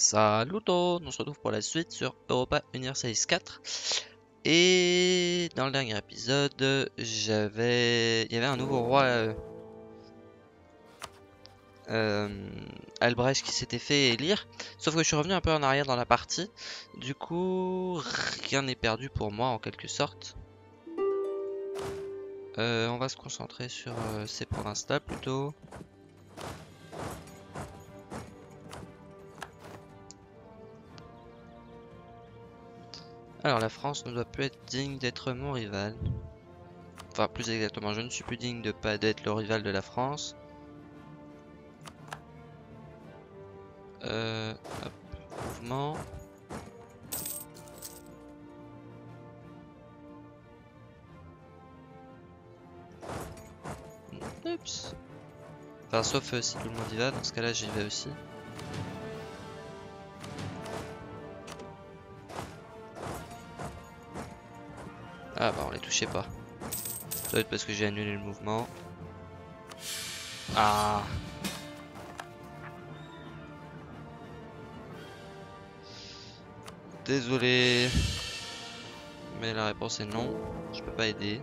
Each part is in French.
Salut on se retrouve pour la suite sur Europa Universalis 4 Et dans le dernier épisode, j'avais... Il y avait un nouveau roi euh, euh, Albrecht qui s'était fait élire. Sauf que je suis revenu un peu en arrière dans la partie. Du coup, rien n'est perdu pour moi en quelque sorte. Euh, On va se concentrer sur ces provinces-là plutôt Alors la France ne doit plus être digne d'être mon rival. Enfin plus exactement, je ne suis plus digne de pas d'être le rival de la France. Euh, hop, mouvement. Oups. Enfin sauf euh, si tout le monde y va, dans ce cas là j'y vais aussi. Ah bah on les touchait pas. Ça doit être parce que j'ai annulé le mouvement. Ah Désolé. Mais la réponse est non. Je peux pas aider.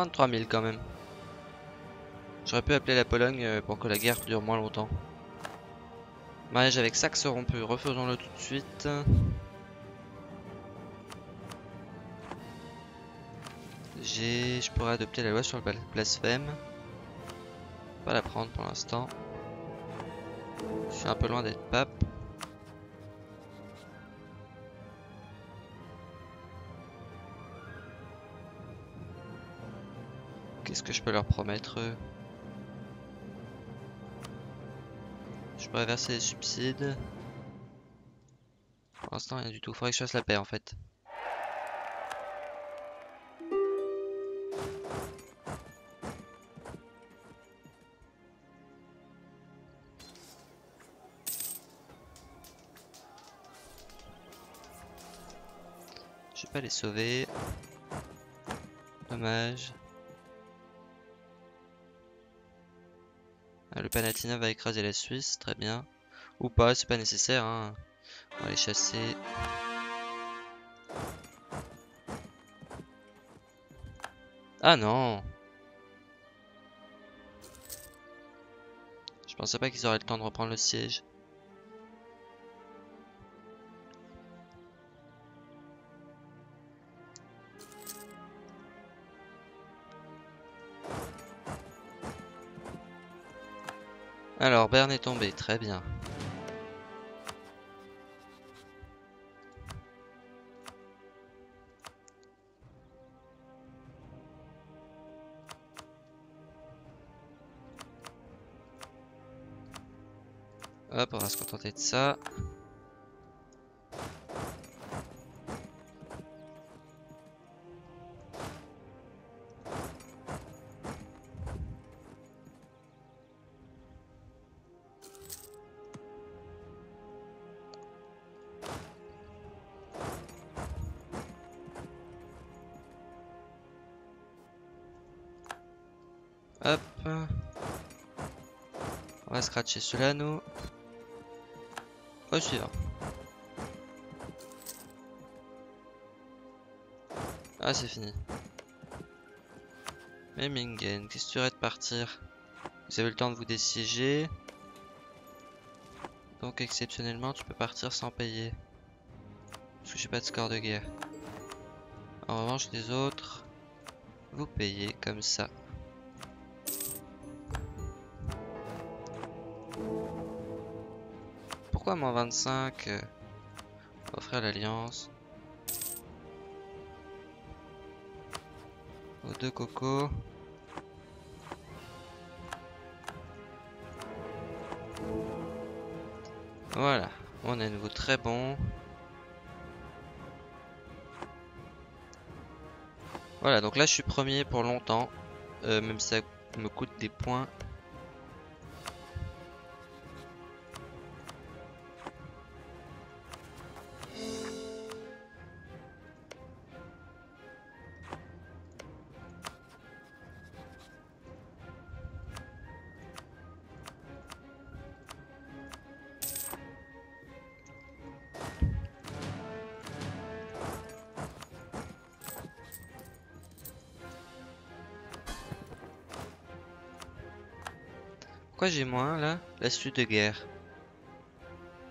123 000 quand même. J'aurais pu appeler la Pologne euh, pour que la guerre dure moins longtemps. Mariage avec Saxe rompu, refaisons-le tout de suite. J'ai, je pourrais adopter la loi sur le blasphème. Pas la prendre pour l'instant. Je suis un peu loin d'être pape. Peux leur promettre Je pourrais verser des subsides. Pour l'instant, rien du tout. Faudrait que je fasse la paix en fait. Je vais pas les sauver. Dommage. Le Panathina va écraser la Suisse, très bien. Ou pas, c'est pas nécessaire. Hein. On va les chasser. Ah non Je pensais pas qu'ils auraient le temps de reprendre le siège. Berne est tombé, très bien. Hop, on va se contenter de ça. On va scratcher cela nous. Au suivant. Ah c'est fini. Memmingen, qu'est-ce que tu aurais de partir? Vous avez le temps de vous désiéger. Donc exceptionnellement tu peux partir sans payer. Parce que j'ai pas de score de guerre. En revanche les autres, vous payez comme ça. Pourquoi moins 25 euh, Offrir l'alliance. Aux deux cocos. Voilà, on est à nouveau très bon. Voilà, donc là je suis premier pour longtemps. Euh, même si ça me coûte des points. J'ai moins là? L'astuce de guerre.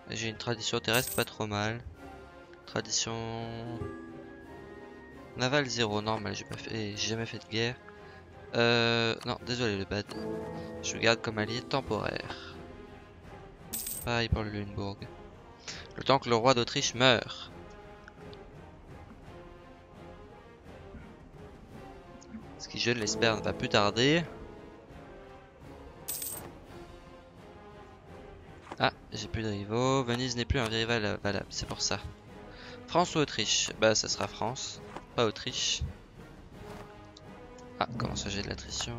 J'ai une tradition terrestre pas trop mal. Tradition navale 0 normal, j'ai pas fait j'ai jamais fait de guerre. Euh non, désolé le bad. Je le garde comme allié temporaire. Pareil pour le Lunebourg. Le temps que le roi d'Autriche meurt. Ce qui je l'espère ne va plus tarder. De rivaux. Venise n'est plus un rival valable, c'est pour ça. France ou Autriche? Bah, ça sera France, pas Autriche. Ah, comment ça j'ai de l'attrition?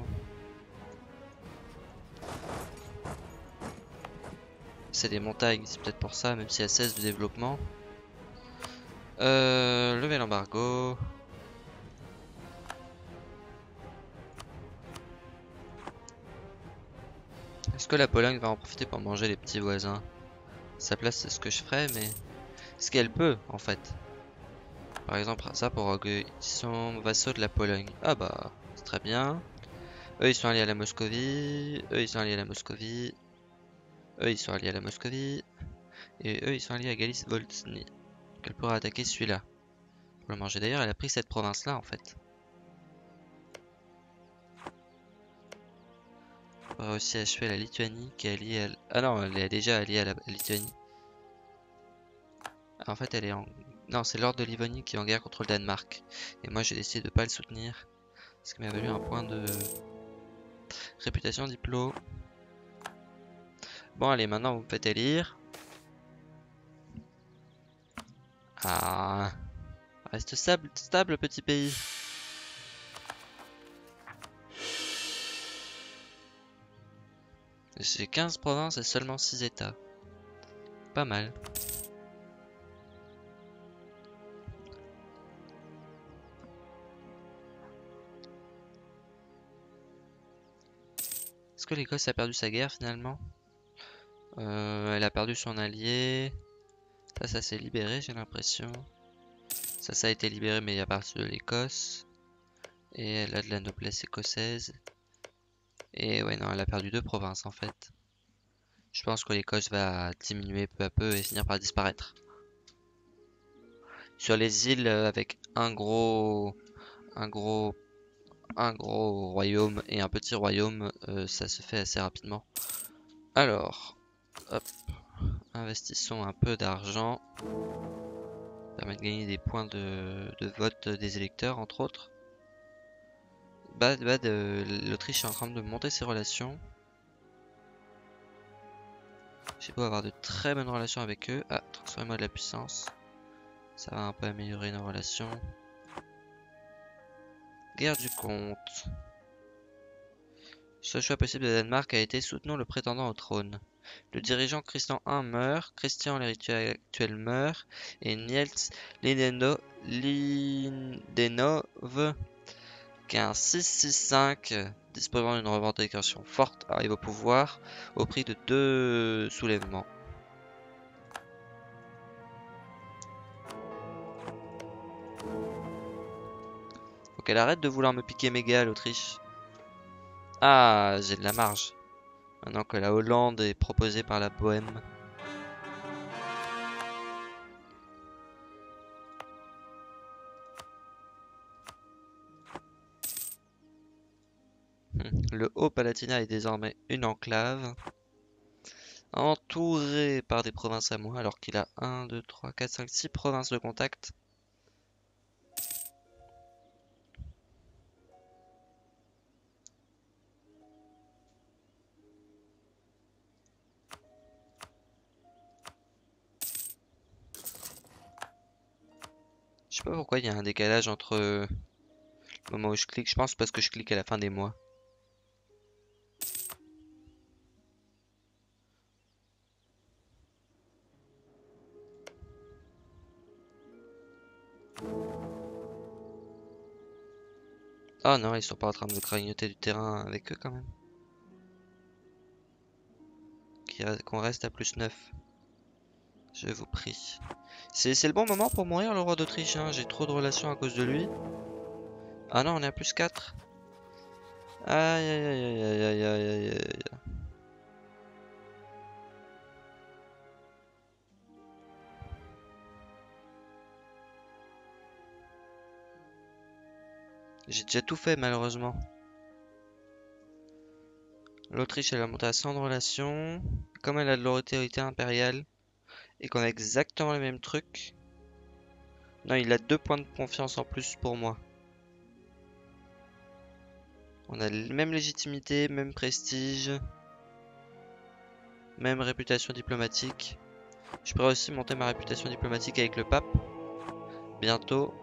C'est des montagnes, c'est peut-être pour ça, même y a 16 de développement. Euh, l'embargo. Est-ce que la Pologne va en profiter pour manger les petits voisins? Sa place, c'est ce que je ferais, mais... Est-ce qu'elle peut, en fait Par exemple, ça pour Ils sont vassaux de la Pologne. Ah bah, c'est très bien. Eux, ils sont alliés à la Moscovie. Eux, ils sont alliés à la Moscovie. Eux, ils sont alliés à la Moscovie. Et eux, ils sont alliés à Galice-Volsny. qu'elle pourra attaquer celui-là. Pour le manger. D'ailleurs, elle a pris cette province-là, en fait. Va aussi achever la Lituanie qui est alliée à... Ah non, elle est déjà alliée à la Lituanie. En fait, elle est en... Non, c'est l'ordre de Livonie qui est en guerre contre le Danemark. Et moi, j'ai décidé de pas le soutenir. Ce qui m'a valu un point de... Réputation diplo. Bon, allez, maintenant, vous me faites élire. Ah... Reste stable, stable petit pays. J'ai 15 provinces et seulement 6 états. Pas mal. Est-ce que l'Écosse a perdu sa guerre finalement? Euh, Elle a perdu son allié. Ça, ça s'est libéré j'ai l'impression. Ça, ça a été libéré mais il y a partie de l'Écosse. Et elle a de la noblesse écossaise. Et ouais, non, elle a perdu deux provinces en fait. Je pense que l'Écosse va diminuer peu à peu et finir par disparaître. Sur les îles euh, avec un gros, un gros, un gros royaume et un petit royaume, euh, ça se fait assez rapidement. Alors, investissons un peu d'argent. Permet de gagner des points de vote des électeurs entre autres. Bad, bad, euh, l'Autriche est en train de monter ses relations. J'ai beau avoir de très bonnes relations avec eux. Ah, transformez-moi de la puissance. Ça va un peu améliorer nos relations. Guerre du comte. Ce choix possible de Danemark a été soutenons le prétendant au trône. Le dirigeant Christian I meurt, Christian l'héritier actuel meurt, et Niels Lindenov qu'un 6-6-5 disposant d'une revendication forte arrive au pouvoir au prix de deux soulèvements. Faut qu'elle arrête de vouloir me piquer mes l'Autriche. Ah, j'ai de la marge. Maintenant que la Hollande est proposée par la Bohème. Le Haut-Palatinat est désormais une enclave, entourée par des provinces à moi, alors qu'il a 1, 2, 3, 4, 5, 6 provinces de contact. Je sais pas pourquoi il y a un décalage entre Au moment où je clique, je pense parce que je clique à la fin des mois. Oh non, ils sont pas en train de me grignoter du terrain avec eux quand même. Qu'on reste à plus 9. Je vous prie. C'est le bon moment pour mourir le roi d'Autriche, hein. j'ai trop de relations à cause de lui. Ah non, on est à plus 4. Aïe aïe aïe aïe aïe aïe aïe aïe J'ai déjà tout fait malheureusement. L'Autriche elle a monté à 100 de relations. Comme elle a de l'autorité impériale et qu'on a exactement les mêmes trucs. Non, il a deux points de confiance en plus pour moi. On a la même légitimité, même prestige, même réputation diplomatique. Je pourrais aussi monter ma réputation diplomatique avec le pape. Bientôt.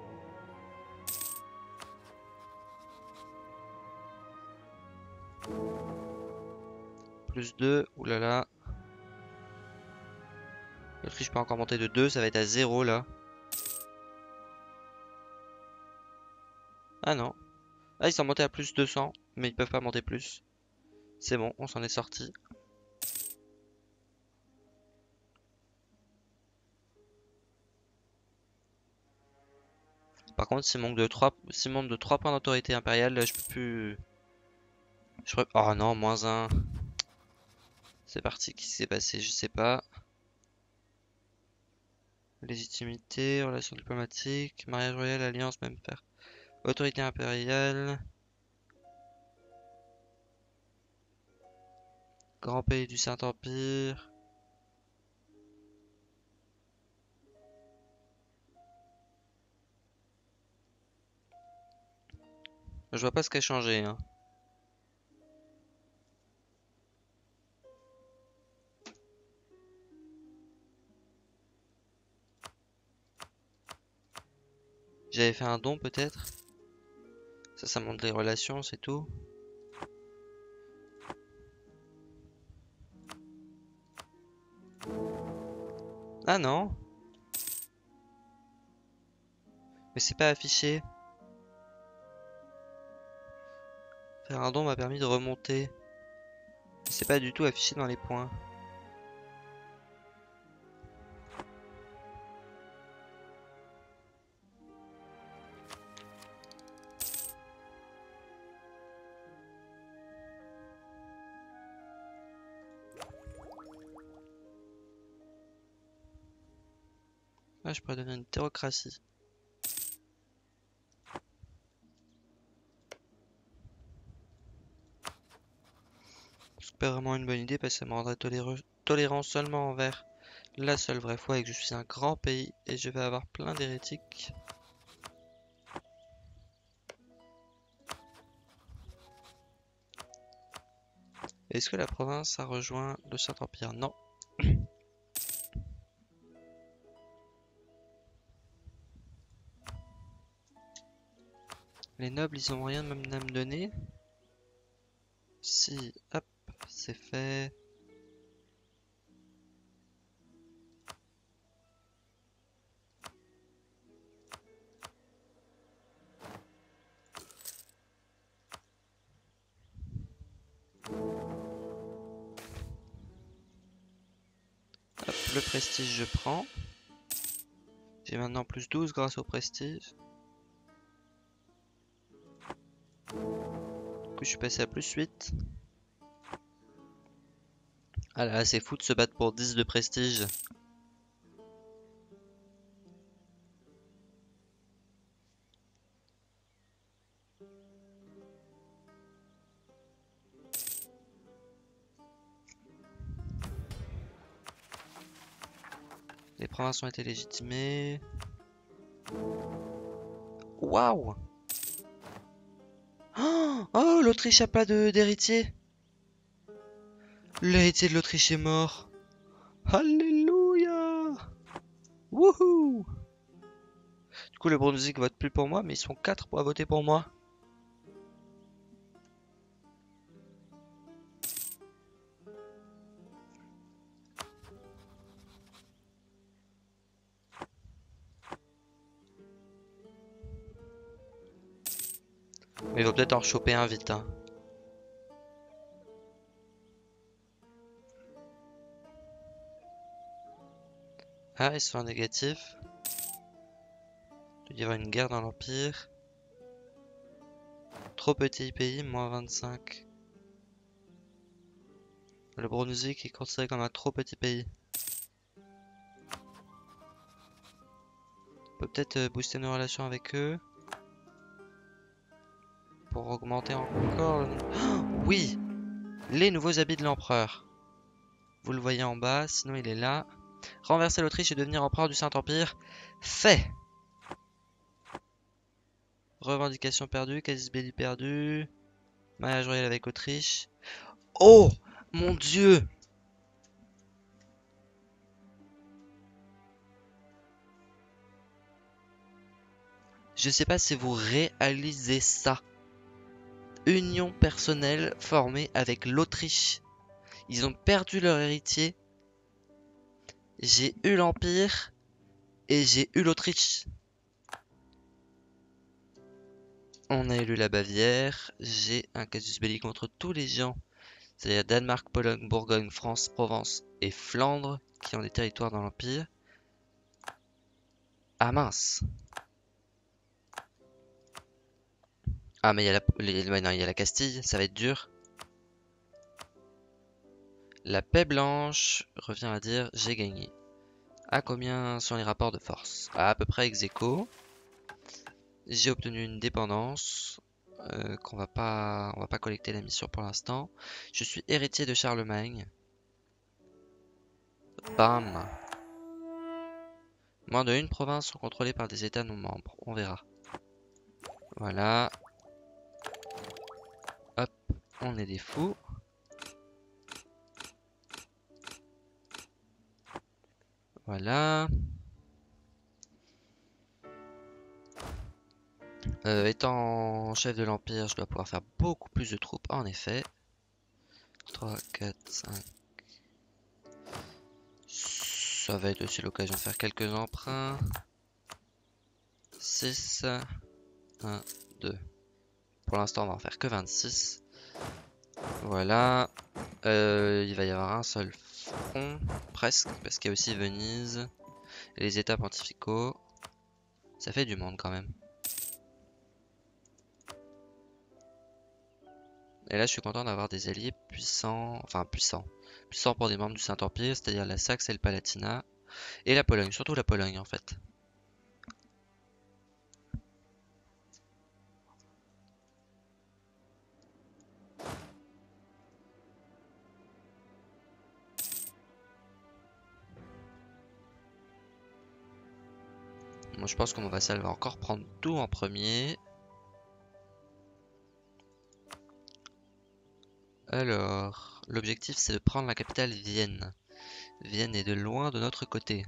Plus 2, oulala. L'Autriche peut encore monter de 2, ça va être à 0 là. Ah non. Ah, ils sont montés à plus 200, mais ils peuvent pas monter plus. C'est bon, on s'en est sorti. Par contre, s'il manque de 3, manque de 3 points d'autorité impériale, je peux plus... Je Oh non, moins 1. C'est parti, qu'est-ce qui s'est passé Je sais pas. Légitimité, relations diplomatiques, mariage royal, alliance, même père. Autorité impériale. Grand pays du Saint-Empire. Je vois pas ce qui a changé. Hein. J'avais fait un don peut-être? Ça, ça montre les relations, c'est tout. Ah non Mais c'est pas affiché. Faire un don m'a permis de remonter. C'est pas du tout affiché dans les points. Je pourrais devenir une théocratie. C'est pas vraiment une bonne idée parce que ça me rendrait tolérant seulement envers la seule vraie foi et que je suis un grand pays et je vais avoir plein d'hérétiques. Est-ce que la province a rejoint le Saint-Empire? Non. Les nobles, ils ont rien à me donner. Si, hop, c'est fait. Hop, le prestige, je prends. J'ai maintenant plus 12 grâce au prestige. Je suis passé à plus 8. Ah là, c'est fou de se battre pour 10 de prestige. Les provinces ont été légitimées. Waouh Oh, l'Autriche a pas d'héritier. L'héritier de l'Autriche est mort. Alléluia Wouhou Du coup, le Brunswick vote plus pour moi, mais ils sont 4 pour voter pour moi. Va peut-être en choper un vite. Hein. Ah, ils sont en négatif. Il y avoir une guerre dans l'Empire. Trop petit pays, moins 25. Le Brunswick est considéré comme un trop petit pays. On peut peut-être euh, booster nos relations avec eux. Pour augmenter encore le... oui Les nouveaux habits de l'empereur. Vous le voyez en bas, sinon il est là. Renverser l'Autriche et devenir empereur du Saint-Empire. Fait Revendication perdue, Casus Belli perdu. Mariage royal avec Autriche. Oh Mon dieu Je sais pas si vous réalisez ça. Union personnelle formée avec l'Autriche. Ils ont perdu leur héritier. J'ai eu l'Empire et j'ai eu l'Autriche. On a élu la Bavière. J'ai un casus belli contre tous les gens. C'est-à-dire Danemark, Pologne, Bourgogne, France, Provence et Flandre qui ont des territoires dans l'Empire. Ah mince Ah mais il y, a la... Castille, ça va être dur. La paix blanche revient à dire j'ai gagné. À combien sont les rapports de force? À, à peu près ex aequo. J'ai obtenu une dépendance euh, qu'on va pas, on va pas collecter la mission pour l'instant. Je suis héritier de Charlemagne. Bam. Moins de une province sont contrôlées par des États non membres. On verra. Voilà. On est des fous. Voilà. Euh, étant chef de l'Empire, je dois pouvoir faire beaucoup plus de troupes, en effet. 3, 4, 5. Ça va être aussi l'occasion de faire quelques emprunts. 6, 1, 2. Pour l'instant, on va en faire que 26. Voilà. Euh, il va y avoir un seul front, presque, parce qu'il y a aussi Venise. Et les états pontificaux. Ça fait du monde quand même. Et là, je suis content d'avoir des alliés puissants, enfin puissants, puissants pour des membres du Saint-Empire, c'est-à-dire la Saxe et le Palatinat, et la Pologne, surtout la Pologne en fait. Moi, je pense que mon vassal va encore prendre tout en premier. Alors, l'objectif c'est de prendre la capitale Vienne. Vienne est de loin de notre côté.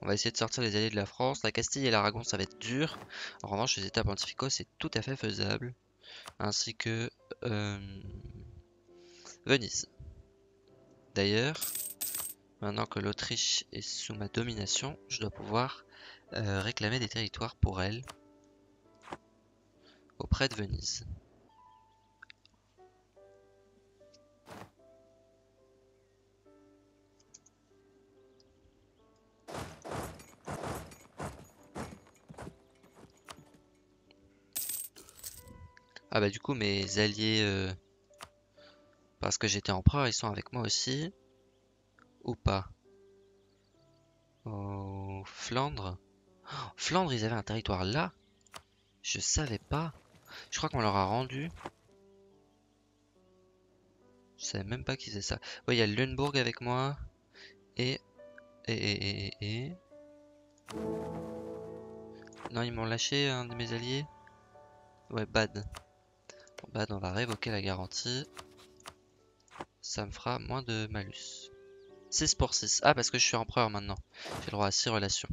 On va essayer de sortir les alliés de la France. La Castille et l'Aragon ça va être dur. En revanche les états pontificaux c'est tout à fait faisable. Ainsi que euh, Venise. D'ailleurs, maintenant que l'Autriche est sous ma domination, je dois pouvoir euh, réclamer des territoires pour elle auprès de Venise. Ah bah du coup mes alliés, euh, parce que j'étais empereur, ils sont avec moi aussi. Ou pas Oh, Flandre Flandre, ils avaient un territoire là Je savais pas. Je crois qu'on leur a rendu. Je savais même pas qu'ils faisaient ça. Oui, il y a Lunebourg avec moi. Et... Et... Et... Et... Non, ils m'ont lâché un de mes alliés. Ouais, bad. Bah, on va révoquer la garantie. Ça me fera moins de malus. 6 pour 6. Ah, parce que je suis empereur maintenant. J'ai le droit à 6 relations.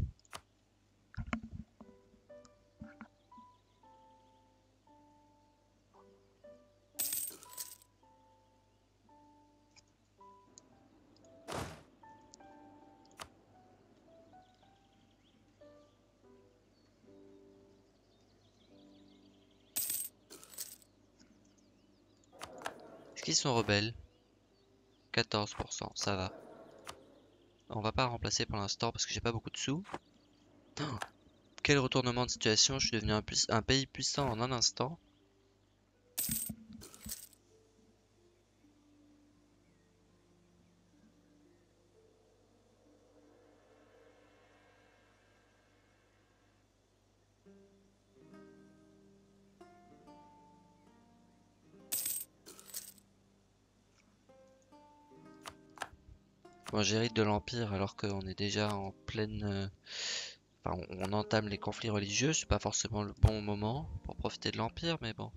Est-ce qu'ils sont rebelles? 14%, ça va. On va pas remplacer pour l'instant parce que j'ai pas beaucoup de sous. Quel retournement de situation, je suis devenu un pays puissant en un instant. Bon, j'hérite de l'Empire alors qu'on est déjà en pleine... Euh, enfin, on, entame les conflits religieux, c'est pas forcément le bon moment pour profiter de l'Empire, mais bon.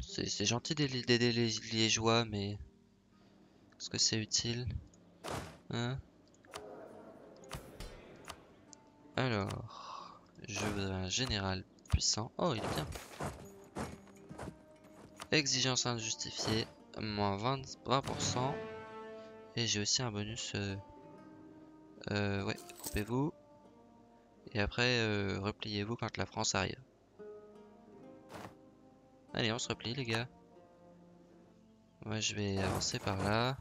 C'est gentil d'aider les liégeois, mais... Est-ce que c'est utile Hein? Alors... Je veux un général puissant. Oh, il est bien. Exigence injustifiée moins 20%, 20%. Et j'ai aussi un bonus. Euh, euh, ouais, coupez-vous. Et après, euh, repliez-vous quand la France arrive. Allez, on se replie, les gars. Moi, je vais avancer par là.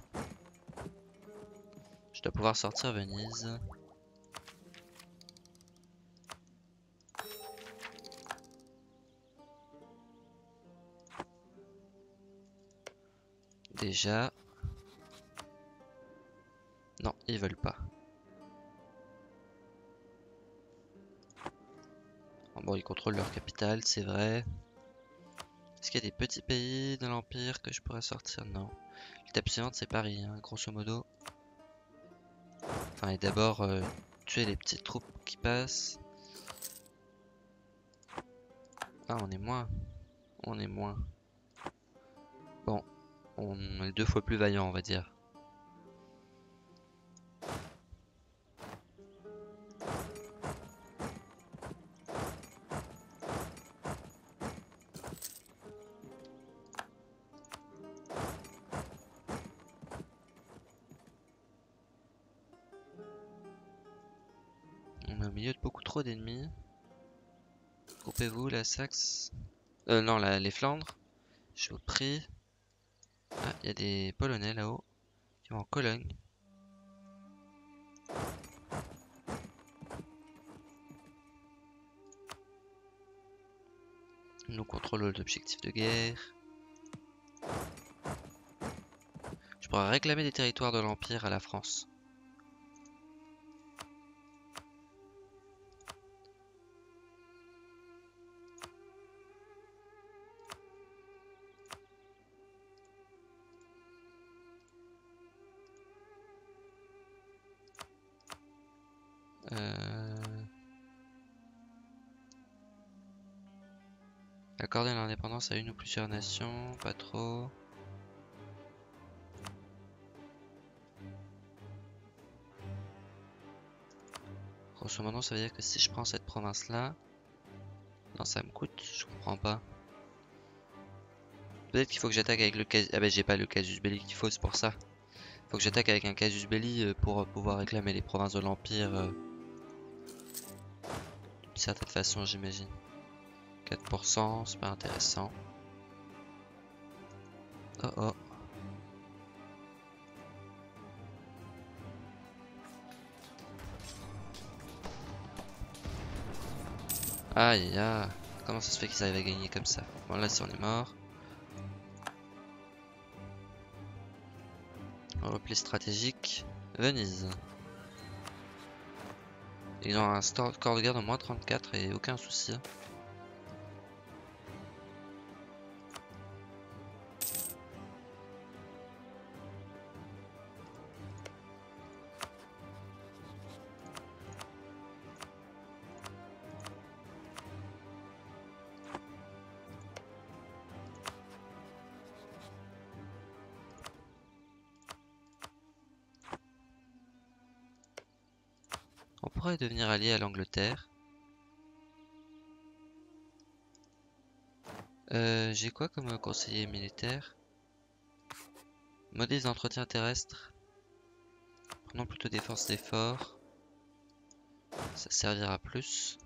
Je dois pouvoir sortir Venise. Déjà. Non, ils veulent pas. Bon, ils contrôlent leur capitale, c'est vrai. Est-ce qu'il y a des petits pays de l'Empire que je pourrais sortir? Non. L'étape suivante, c'est Paris, hein, grosso modo. Enfin, et d'abord, euh, tuer les petites troupes qui passent. Ah, on est moins. On est moins. On est deux fois plus vaillant, on va dire. On est au milieu de beaucoup trop d'ennemis. Coupez-vous la Saxe. Euh, non, la, les Flandres. Je vous prie. Il y a des Polonais là-haut qui vont en Cologne. Nous contrôlons l'objectif de guerre. Je pourrais réclamer des territoires de l'Empire à la France. Accorder l'indépendance à une ou plusieurs nations, pas trop. Grosso modo, ça veut dire que si je prends cette province-là, non, ça me coûte, je comprends pas. Peut-être qu'il faut que j'attaque avec le casus... Ah bah j'ai pas le casus belli qu'il faut, c'est pour ça. Faut que j'attaque avec un casus belli euh, pour pouvoir réclamer les provinces de l'Empire. Euh, d'une certaine façon, j'imagine. 4%, c'est pas intéressant. Oh oh. Aïe aïe, comment ça se fait qu'ils arrivent à gagner comme ça? Bon là si on est mort. Repli stratégique, Venise. Ils ont un score de guerre de moins 34 et aucun souci. Devenir allié à l'Angleterre. Euh, j'ai quoi comme conseiller militaire? Modèle d'entretien terrestre. Prenons plutôt défense des forts. Ça servira plus.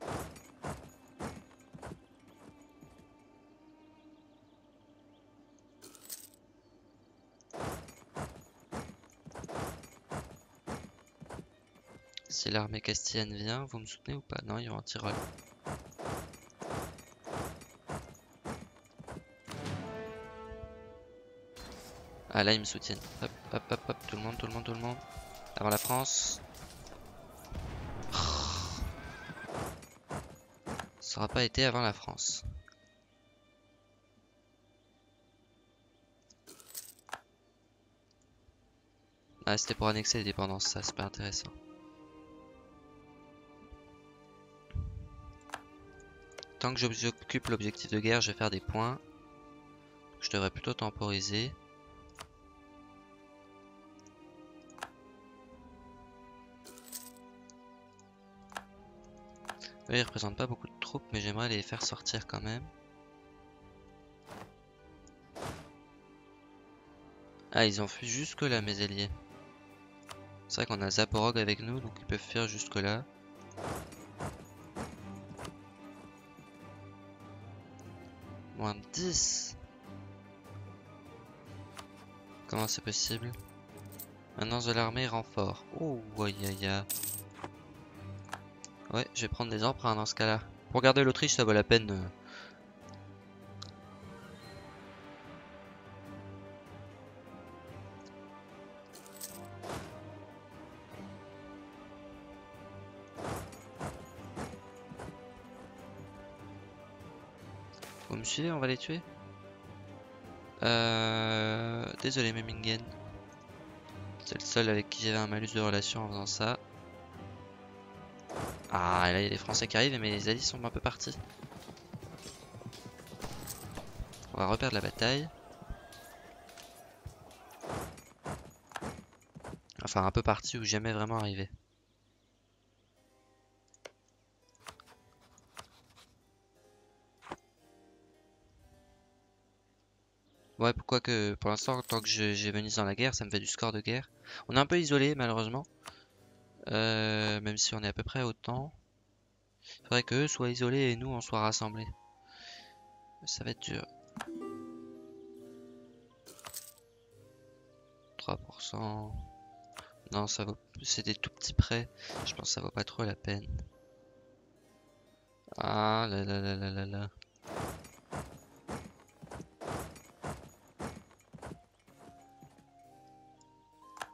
L'armée castillane vient, vous me soutenez ou pas? Non, ils vont en Tyrol. Ah là, ils me soutiennent. Hop, hop, hop, hop, tout le monde, tout le monde, tout le monde. Avant la France. Ça n'aura pas été avant la France. Ah, c'était pour annexer les dépendances, ça, c'est pas intéressant. Tant que j'occupe l'objectif de guerre, je vais faire des points. Je devrais plutôt temporiser. Eux, ils représentent pas beaucoup de troupes, mais j'aimerais les faire sortir quand même. Ah, ils ont fui jusque là, mes alliés. C'est vrai qu'on a Zaporog avec nous, donc ils peuvent fuir jusque là. 10 Comment c'est possible? Maintenant de l'armée renfort. Oh, aïe aïe aïe. Ouais, je vais prendre des emprunts dans ce cas-là. Pour garder l'Autriche, ça vaut la peine. Suivez On va les tuer euh... Désolé Memmingen. C'est le seul avec qui j'avais un malus de relation en faisant ça. Ah, là il y a les Français qui arrivent, mais les Alliés sont un peu partis. On va reperdre la bataille. Enfin, un peu parti ou jamais vraiment arrivé. Ouais, pourquoi que pour l'instant, tant que j'ai venu dans la guerre, ça me fait du score de guerre. On est un peu isolé malheureusement. Euh, même si on est à peu près autant. Il faudrait qu'eux soient isolés et nous on soit rassemblés. Ça va être dur. 3%. Non, ça vaut. C'est des tout petits prêts. Je pense que ça vaut pas trop la peine. Ah là là là là là là.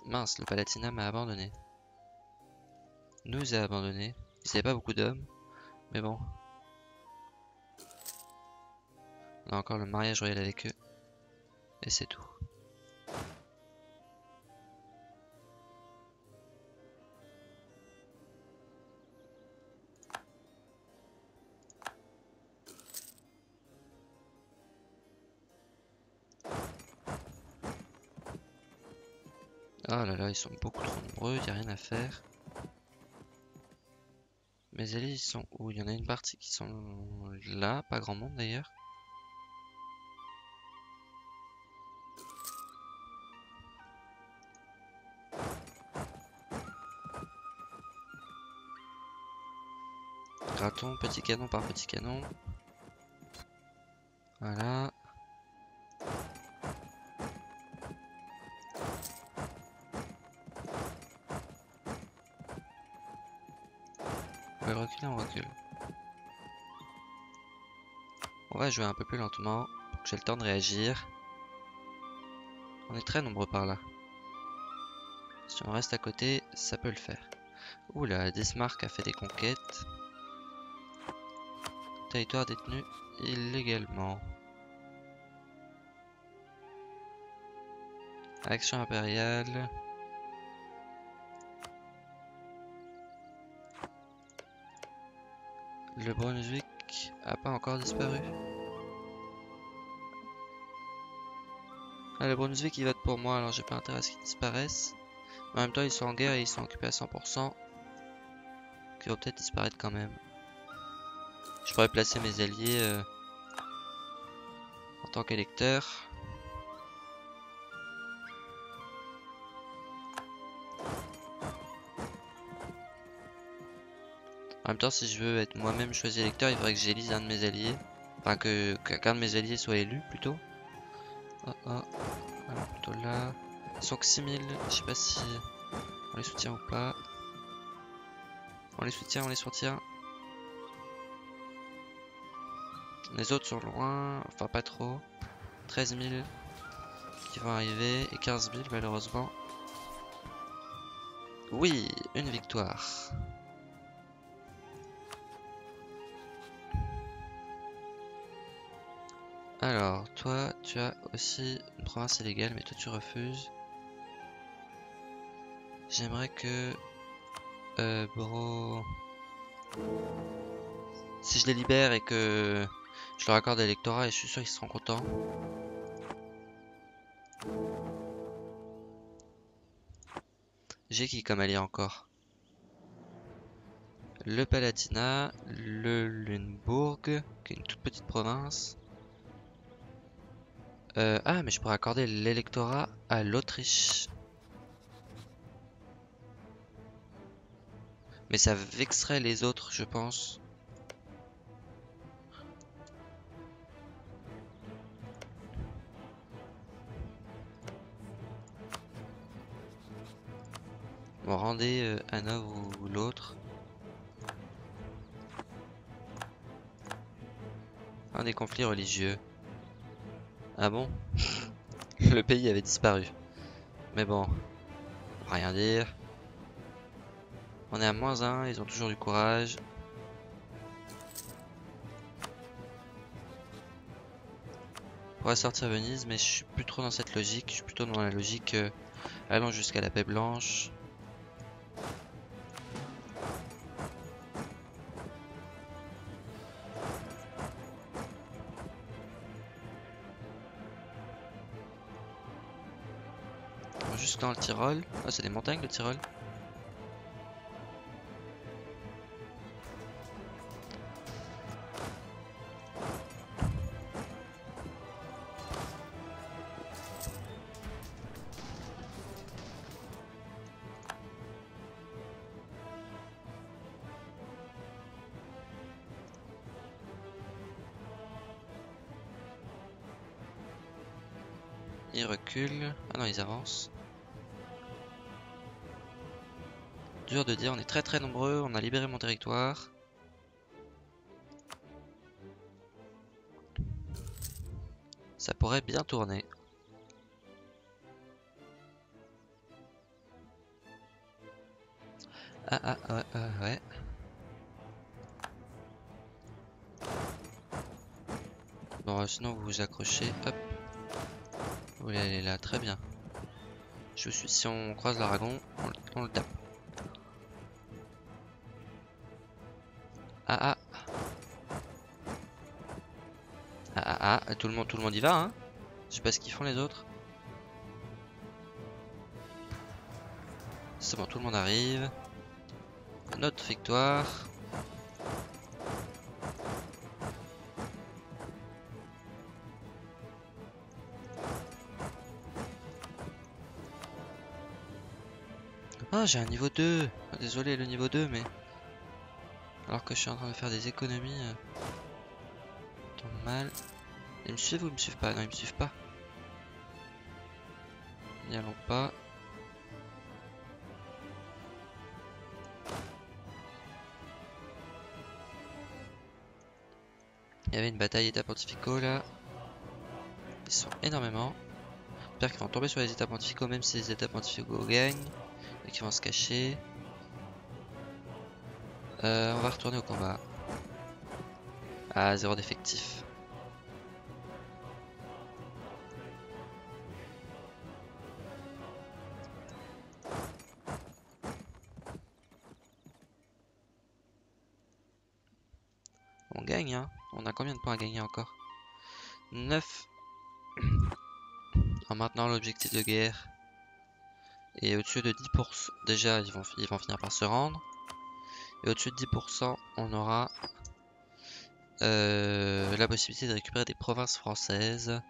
Mince, le Palatinat m'a abandonné nous a abandonné. Ils n'avaient pas beaucoup d'hommes, mais bon. On a encore le mariage royal avec eux. Et c'est tout. Oh là là, ils sont beaucoup trop nombreux, il a rien à faire. Mes alliés ils sont où? Il y en a une partie qui sont là, pas grand monde d'ailleurs. Raton, petit canon par petit canon. Voilà. Va jouer un peu plus lentement pour que j'ai le temps de réagir. On est très nombreux par là. Si on reste à côté, ça peut le faire. Oula, Desmark a fait des conquêtes. Territoire détenu illégalement. Action impériale. Le Brunswick a pas encore disparu. Ah, le Brunswick il vote pour moi, alors j'ai pas intérêt à ce qu'il disparaisse. En même temps, ils sont en guerre et ils sont occupés à 100%. Qui vont peut-être disparaître quand même. Je pourrais placer mes alliés euh, en tant qu'électeur. En même temps, si je veux être moi-même choisi électeur, il faudrait que j'élise un de mes alliés. Enfin, que qu'un de mes alliés soit élu plutôt. Oh, oh. Là. Ils sont que 6000. Je sais pas si on les soutient ou pas. On les soutient, on les soutient. Les autres sont loin, enfin pas trop. 13 000 qui vont arriver et 15 000 malheureusement. Oui, une victoire. Alors, toi, tu as aussi province illégale, mais toi tu refuses. J'aimerais que... Euh, bro... Si je les libère et que je leur accorde l'électorat, et je suis sûr qu'ils seront contents. J'ai qui comme allié encore? Le Palatinat, le Lunebourg, qui est une toute petite province. Euh, ah, mais je pourrais accorder l'électorat à l'Autriche. Mais ça vexerait les autres, je pense. Bon, rendez euh, un ou l'autre. Un des conflits religieux. Ah bon? Le pays avait disparu. Mais bon, rien dire. On est à moins 1, ils ont toujours du courage. On pourrait sortir Venise, mais je suis plus trop dans cette logique. Je suis plutôt dans la logique euh, allons jusqu'à la paix blanche. Tyrol. Ah, c'est des montagnes le Tyrol. Ils reculent. Ah non, ils avancent. Dur de dire, on est très très nombreux, on a libéré mon territoire. Ça pourrait bien tourner. Ah ah ouais ouais. Bon sinon vous vous accrochez, hop. Vous voulez aller là, très bien. Je suis si on croise l'aragon, on le tape. Ah ah, tout le monde, tout le monde y va, hein. Je sais pas ce qu'ils font les autres. C'est bon, tout le monde arrive. Notre victoire. Ah, j'ai un niveau 2. Désolé, le niveau 2, mais... Alors que je suis en train de faire des économies. Euh, mal. Ils me suivent ou ils me suivent pas? Non, ils me suivent pas. N'y allons pas. Il y avait une bataille état pontificaux là. Ils sont énormément. J'espère qu'ils vont tomber sur les états pontificaux même si les états pontificaux gagnent. Et qu'ils vont se cacher. Euh, on va retourner au combat. Ah, zéro d'effectif. Gagner encore 9. En maintenant l'objectif de guerre. Et au-dessus de 10%, déjà, ils vont, ils vont finir par se rendre. Et au-dessus de 10%, on aura euh, la possibilité de récupérer des provinces françaises.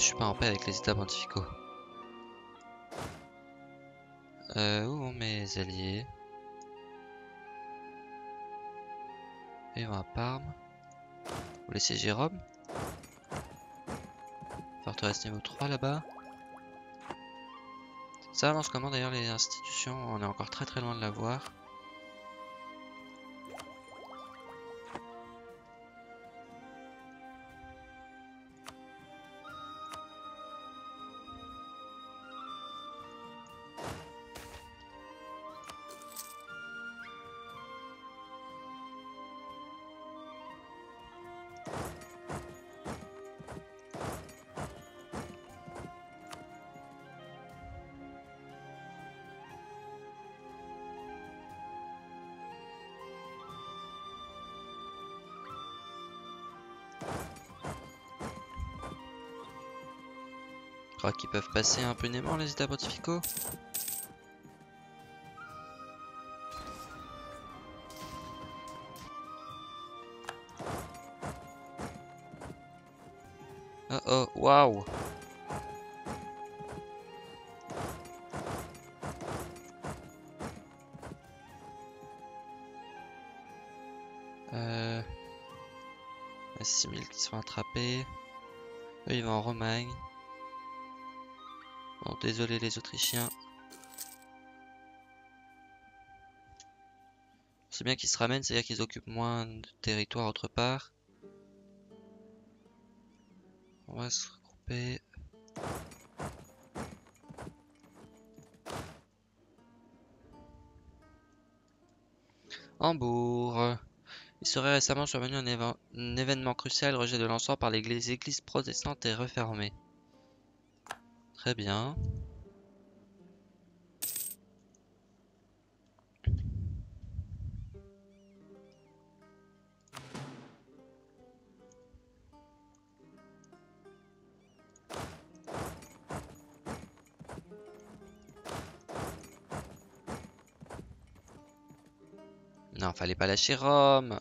Je suis pas en paix avec les états pontificaux. Euh, où vont mes alliés? Ils vont à Parme. Vous laissez Jérôme Forteresse niveau 3 là-bas. Ça avance comment d'ailleurs les institutions? On est encore très très loin de la crois qu'ils peuvent passer impunément les états pontificaux Oh oh, waouh Euh... 6000 qui sont attrapés. Eux, ils vont en Romagne. Désolé les Autrichiens. C'est bien qu'ils se ramènent, c'est-à-dire qu'ils occupent moins de territoire autre part. On va se regrouper. Hambourg. Il serait récemment survenu un, événement crucial, rejet de l'encens par l'église église protestante et réformée. Très bien. Non, fallait pas lâcher Rome.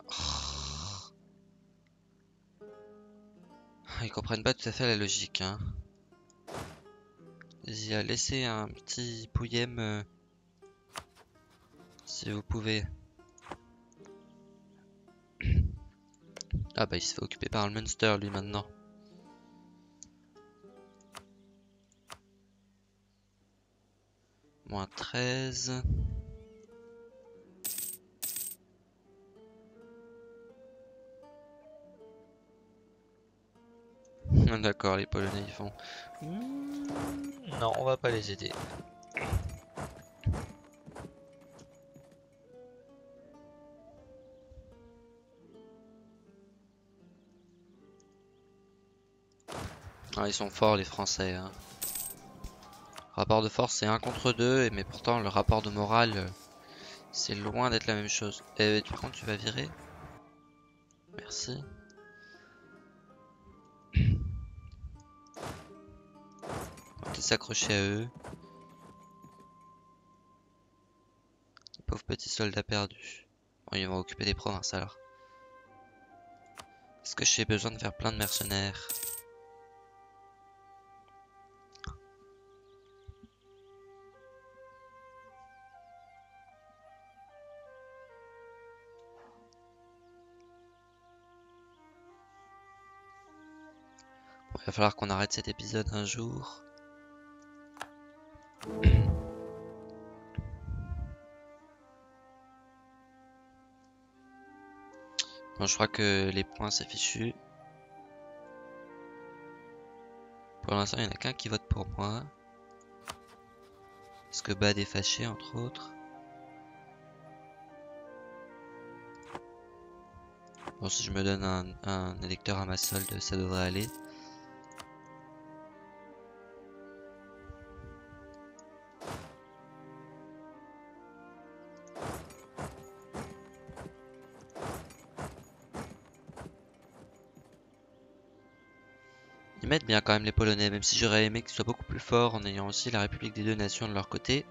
Ils comprennent pas tout à fait la logique, hein y a laissé un petit pouillem euh, si vous pouvez. Ah bah il se fait occuper par le Munster lui maintenant. Moins 13. D'accord, les Polonais ils font. Non, on va pas les aider. Ah, ils sont forts les Français. Hein. Rapport de force c'est 1 contre 2, mais pourtant le rapport de morale c'est loin d'être la même chose. Et par contre tu vas virer Merci. S'accrocher à eux. pauvres petits soldats perdus. Bon, ils vont occuper des provinces alors. Est-ce que j'ai besoin de faire plein de mercenaires? Il va falloir qu'on arrête cet épisode un jour. Bon, je crois que les points c'est fichu. Pour l'instant, il n'y en a qu'un qui vote pour moi. Parce que Bad est fâché, entre autres. Bon, si je me donne un, un électeur à ma solde, ça devrait aller. Bien quand même les Polonais, même si j'aurais aimé qu'ils soient beaucoup plus forts en ayant aussi la République des deux nations de leur côté.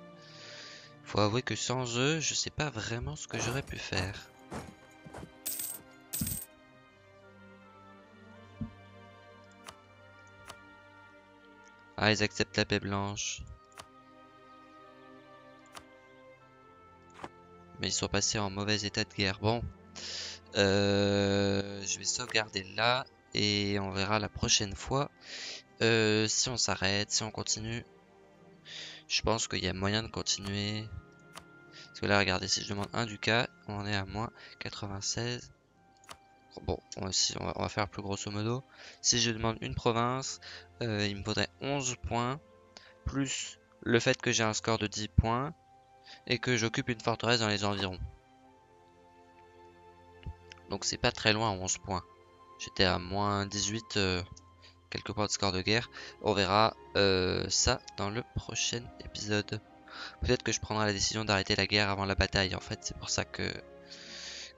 Faut avouer que sans eux, je sais pas vraiment ce que j'aurais pu faire. Ah, ils acceptent la paix blanche. Mais ils sont passés en mauvais état de guerre. Bon. Euh, je vais sauvegarder là. Et on verra la prochaine fois. Euh, si on s'arrête, si on continue. Je pense qu'il y a moyen de continuer. Parce que là, regardez, si je demande un ducat, on est à moins 96. Bon, on va, on va faire plus grosso modo. Si je demande une province, euh, il me faudrait 11 points. Plus le fait que j'ai un score de 10 points. Et que j'occupe une forteresse dans les environs. Donc c'est pas très loin 11 points. J'étais à moins 18 euh, quelques points de score de guerre. On verra euh, ça dans le prochain épisode. Peut-être que je prendrai la décision d'arrêter la guerre avant la bataille. En fait, c'est pour ça que,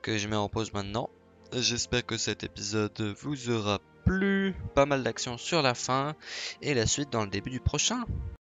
que je mets en pause maintenant. J'espère que cet épisode vous aura plu. Pas mal d'actions sur la fin. Et la suite dans le début du prochain.